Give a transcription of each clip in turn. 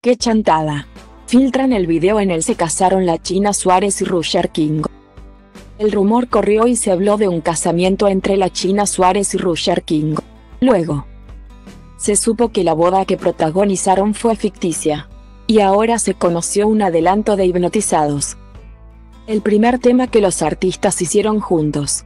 ¡Qué chantada! Filtran el video en el se casaron la China Suárez y Roger King. El rumor corrió y se habló de un casamiento entre la China Suárez y Roger King. Luego, se supo que la boda que protagonizaron fue ficticia. Y ahora se conoció un adelanto de Hipnotizados. El primer tema que los artistas hicieron juntos.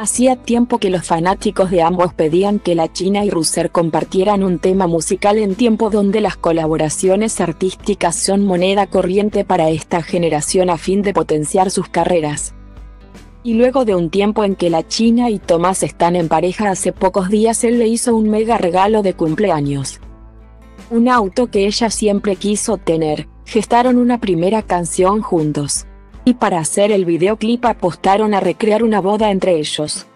Hacía tiempo que los fanáticos de ambos pedían que la China y Russer compartieran un tema musical en tiempo donde las colaboraciones artísticas son moneda corriente para esta generación a fin de potenciar sus carreras. Y luego de un tiempo en que la China y Tomás están en pareja hace pocos días él le hizo un mega regalo de cumpleaños. Un auto que ella siempre quiso tener, gestaron una primera canción juntos y para hacer el videoclip apostaron a recrear una boda entre ellos.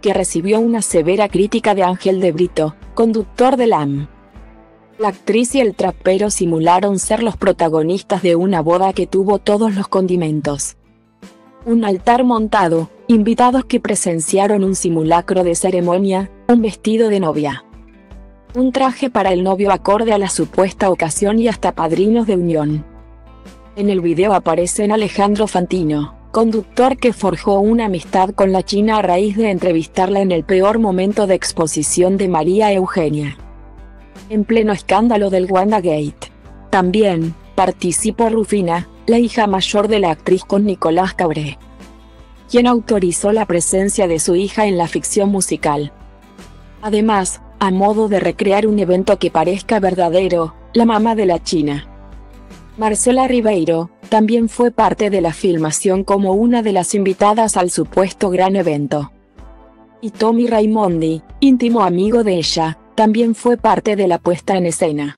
Que recibió una severa crítica de Ángel de Brito, conductor de LAM. La actriz y el trapero simularon ser los protagonistas de una boda que tuvo todos los condimentos. Un altar montado, invitados que presenciaron un simulacro de ceremonia, un vestido de novia. Un traje para el novio acorde a la supuesta ocasión y hasta padrinos de unión. En el video aparecen Alejandro Fantino, conductor que forjó una amistad con la China a raíz de entrevistarla en el peor momento de exposición de María Eugenia. En pleno escándalo del WandaGate. También, participó Rufina, la hija mayor de la actriz con Nicolás Cabré, quien autorizó la presencia de su hija en la ficción musical. Además, a modo de recrear un evento que parezca verdadero, la mamá de la China, Marcela Ribeiro, también fue parte de la filmación como una de las invitadas al supuesto gran evento. Y Tommy Raimondi, íntimo amigo de ella, también fue parte de la puesta en escena.